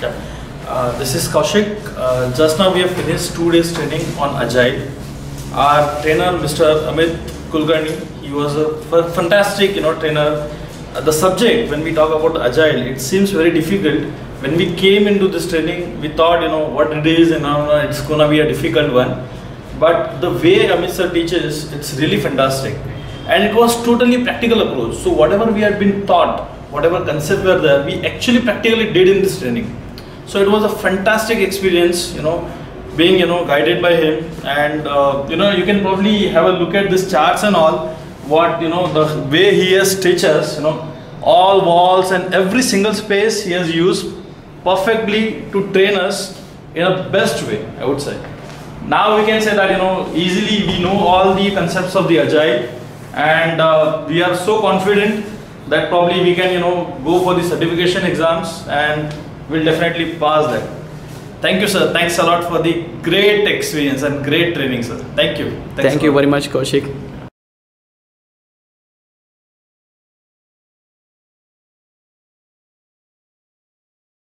Yeah. Uh, this is Kaushik. Uh, just now we have finished two days training on Agile. Our trainer, Mr. Amit Kulkarni, he was a fantastic, you know, trainer. Uh, the subject, when we talk about Agile, it seems very difficult. When we came into this training, we thought, you know, what it is, and uh, it's gonna be a difficult one. But the way Amit sir teaches, it's really fantastic. And it was totally practical approach. So whatever we had been taught, whatever concept were there, we actually practically did in this training. So it was a fantastic experience, you know, being you know guided by him, and uh, you know you can probably have a look at these charts and all. What you know the way he has stitched us, you know, all walls and every single space he has used perfectly to train us in a best way. I would say. Now we can say that you know easily we know all the concepts of the agile, and uh, we are so confident that probably we can you know go for the certification exams and will definitely pass that. Thank you, sir. Thanks a lot for the great experience and great training, sir. Thank you. Thanks Thank you lot. very much, Kaushik.